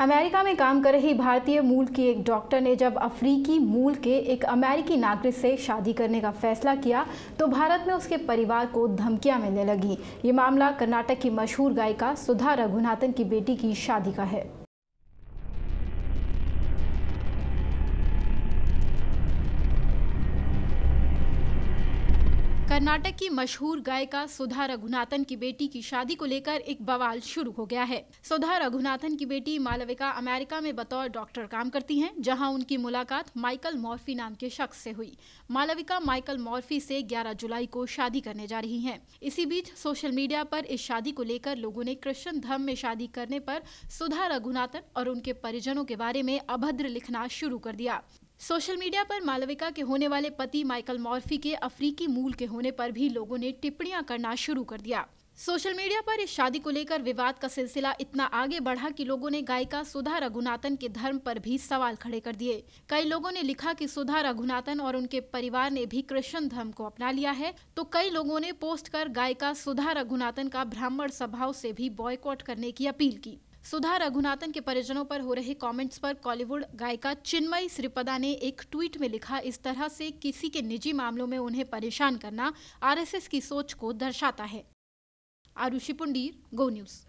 America में काम कर रही भारतीय मूल की एक डॉक्टर ने जब अफ्रीकी मूल के एक अमेरिकी नागरिक से शादी करने का फैसला किया तो भारत में उसके परिवार को धमकियाँ मिलने लगी। ये मामला कर्नाटक की मशहूर गायिका सुधा रघुनाथन की बेटी की शादी का है। कर्नाटक की मशहूर गायिका सुधा रघुनाथन की बेटी की शादी को लेकर एक बवाल शुरू हो गया है। सुधा रघुनाथन की बेटी मालविका अमेरिका में बतौर डॉक्टर काम करती हैं, जहाँ उनकी मुलाकात माइकल मॉर्फी नाम के शख्स से हुई। मालविका माइकल मॉर्फी से 11 जुलाई को शादी करने जा रही हैं। इसी बीच सोशल मीडिया पर इस शादी को लेकर लोगों ने क्रिश्चन धर्म में शादी करने पर सुधा रघुनाथन और उनके परिजनों के बारे में अभद्र लिखना शुरू कर दिया। सोशल मीडिया पर मालविका के होने वाले पति माइकल मॉर्फी के अफ्रीकी मूल के होने पर भी लोगों ने टिप्पणियाँ करना शुरू कर दिया। सोशल मीडिया पर इस शादी को लेकर विवाद का सिलसिला इतना आगे बढ़ा कि लोगों ने गायिका सुधा रघुनाथन के धर्म पर भी सवाल खड़े कर दिए। कई लोगों ने लिखा कि सुधा रघुनाथन और उनके परिवार ने भी कृष्ण धर्म को अपना लिया है तो कई लोगों ने पोस्ट कर गायिका सुधा रघुनाथन का ब्राह्मण स्वभाव से भी बॉयकॉट करने की अपील की। सुधा रघुनाथन के परिजनों पर हो रहे कमेंट्स पर कॉलीवुड गायिका चिन्मयी श्रीपदा ने एक ट्वीट में लिखा, इस तरह से किसी के निजी मामलों में उन्हें परेशान करना आरएसएस की सोच को दर्शाता है. Arushi Pundir, go news.